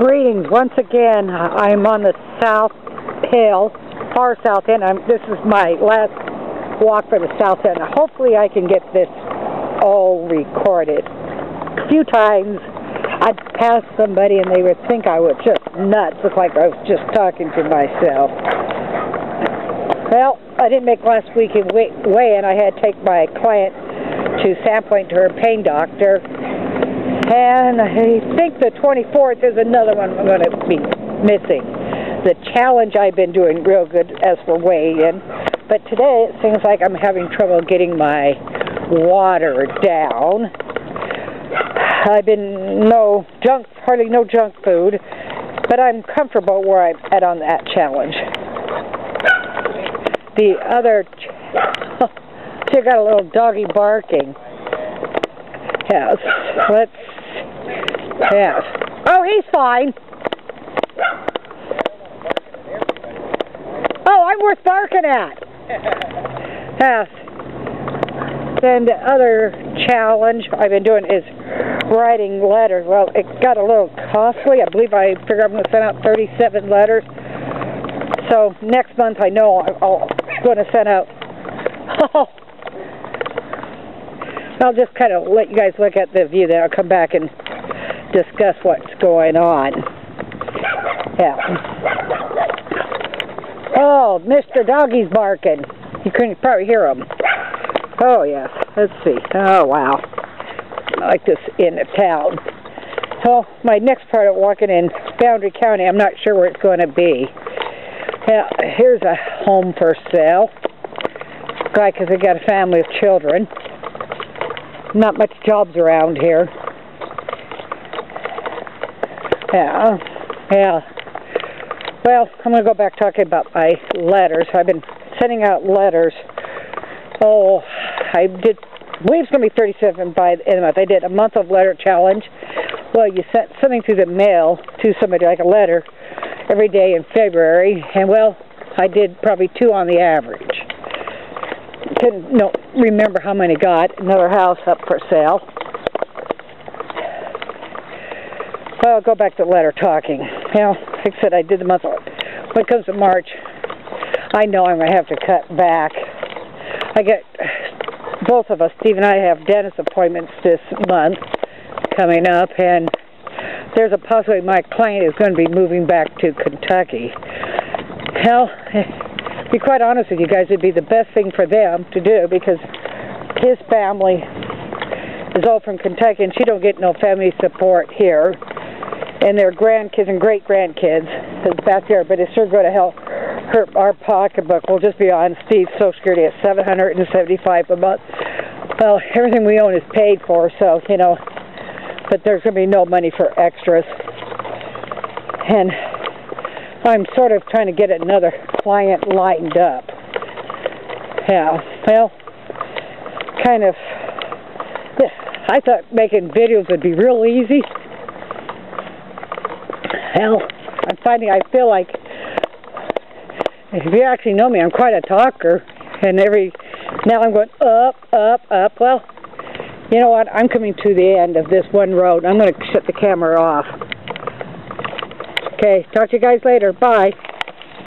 Greetings once again. I'm on the south hill, far south end. I'm, this is my last walk for the south end. Hopefully, I can get this all recorded. A few times I'd pass somebody and they would think I was just nuts, look like I was just talking to myself. Well, I didn't make last week in weigh in. I had to take my client to Sandpoint to her pain doctor and I think the 24th is another one I'm going to be missing. The challenge I've been doing real good as for weigh-in, but today it seems like I'm having trouble getting my water down. I've been no junk, hardly no junk food, but I'm comfortable where I'm at on that challenge. The other, still got a little doggy barking. Yes, let's Yes. Oh, he's fine. Oh, I'm worth barking at. yes. Then the other challenge I've been doing is writing letters. Well, it got a little costly. I believe I figure I'm going to send out 37 letters. So next month I know I'm going to send out. I'll just kind of let you guys look at the view. Then I'll come back and discuss what's going on. Yeah. Oh, Mr. Doggy's barking. You couldn't probably hear him. Oh, yes. Let's see. Oh, wow. I like this in the town. So, my next part of walking in Boundary County, I'm not sure where it's going to be. Yeah, here's a home for sale. Guy, because I got a family of children. Not much jobs around here. Yeah, yeah. Well, I'm going to go back talking about my letters. I've been sending out letters. Oh, I did, it's going to be 37 by the end of the month. I did a month of letter challenge. Well, you sent something through the mail to somebody, like a letter, every day in February. And, well, I did probably two on the average. Couldn't no, remember how many got. Another house up for sale. Well, I'll go back to letter talking. You know, like I said, I did the month. When it comes to March, I know I'm going to have to cut back. I get, both of us, Steve and I, have dentist appointments this month coming up, and there's a possibility my client is going to be moving back to Kentucky. Hell, be quite honest with you guys, it'd be the best thing for them to do because his family is all from Kentucky, and she don't get no family support here and their grandkids and great grandkids is back there, but it's sure going to help hurt our pocketbook. We'll just be on Steve's Social Security at 775 a month. Well, everything we own is paid for, so, you know, but there's going to be no money for extras. And I'm sort of trying to get another client lightened up. Yeah, well, kind of, I thought making videos would be real easy hell, I'm finding I feel like if you actually know me, I'm quite a talker, and every now I'm going up, up, up. Well, you know what? I'm coming to the end of this one road. I'm going to shut the camera off. Okay, talk to you guys later. Bye.